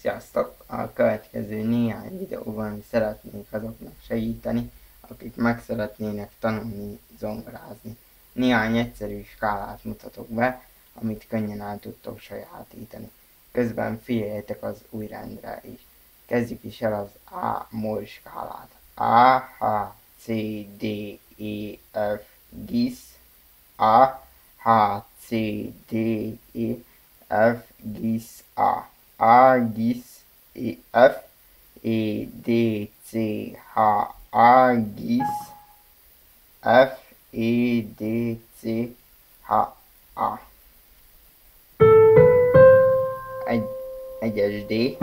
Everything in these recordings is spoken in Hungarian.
Sziasztok! A következő néhány videóban szeretnék azoknak segíteni, akik meg szeretnének tanulni zongorázni. Néhány egyszerű skálát mutatok be, amit könnyen el tudtok sajátítani. Közben figyeljetek az új rendre is. Kezdjük is el az A moll skálát. A, H, C, D, E, F, GIS, A, H, C, D, E, F, GIS, A. A, GIS, E, F, E, D, C, H, A, GIS, F, E, D, C, H, A. Egy, egyes D,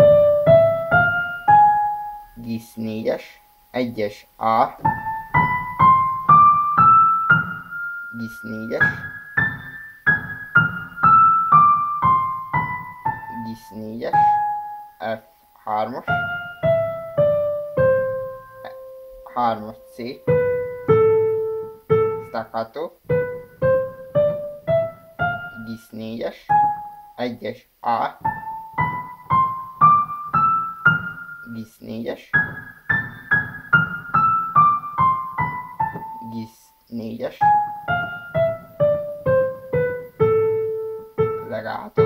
GIS négyes, egyes A, GIS négyes, GIS négyes, F hármas, hármas C, staccato, GIS négyes, egyes A, GIS négyes, GIS négyes, legato,